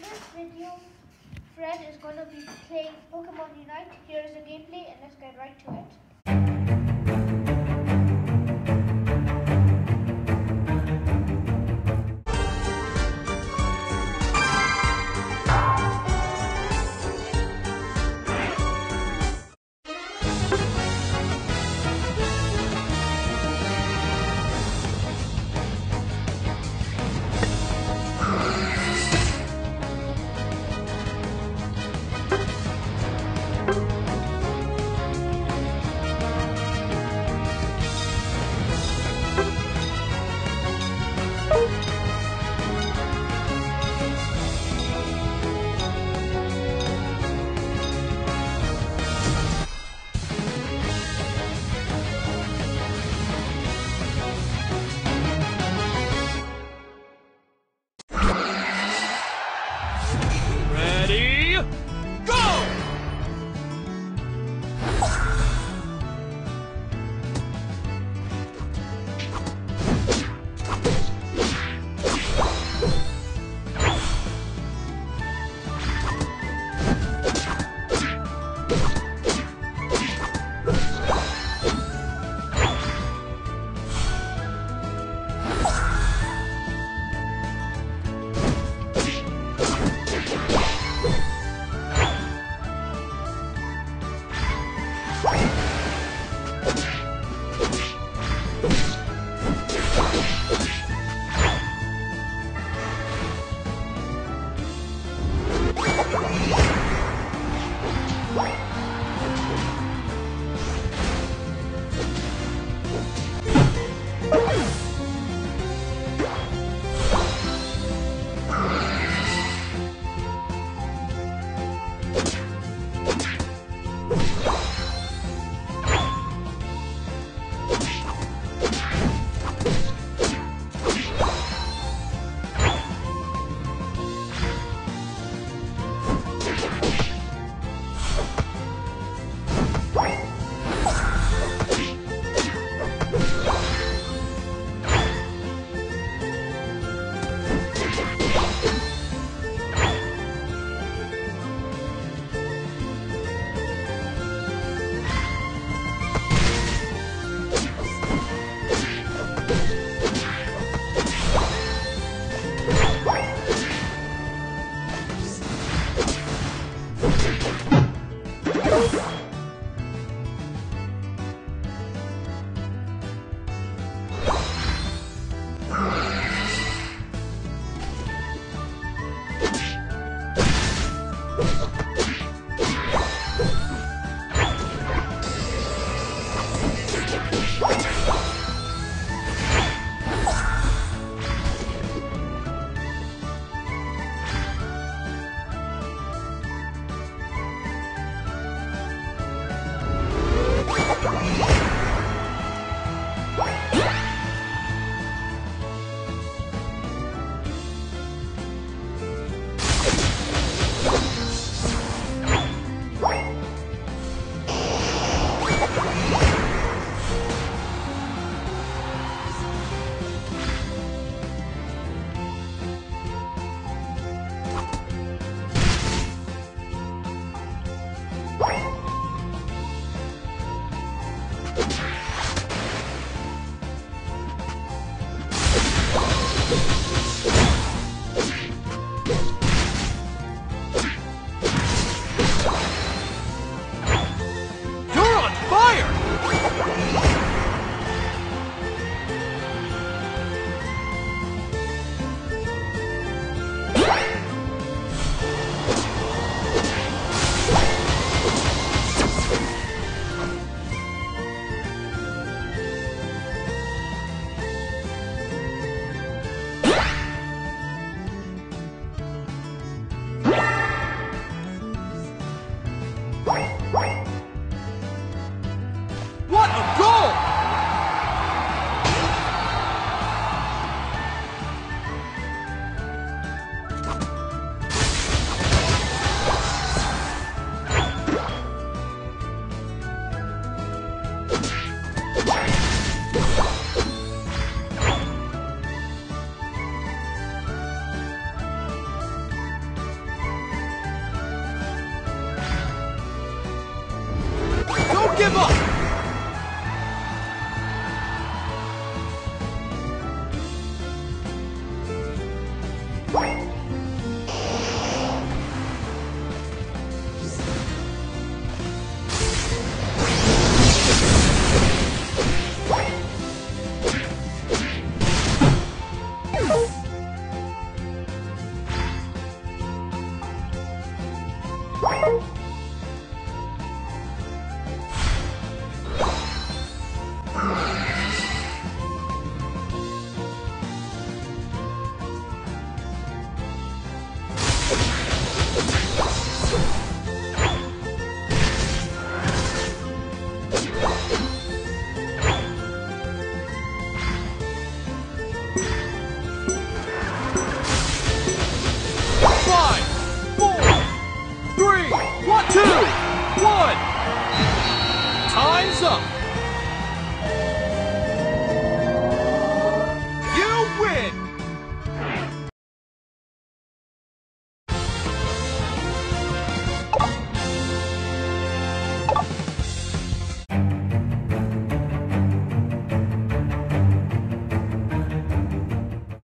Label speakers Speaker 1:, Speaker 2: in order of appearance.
Speaker 1: this video, Fred is going to be playing Pokemon Unite. Here is the gameplay and let's get right to it. Whoa!
Speaker 2: 坐 Two, one. Time's up.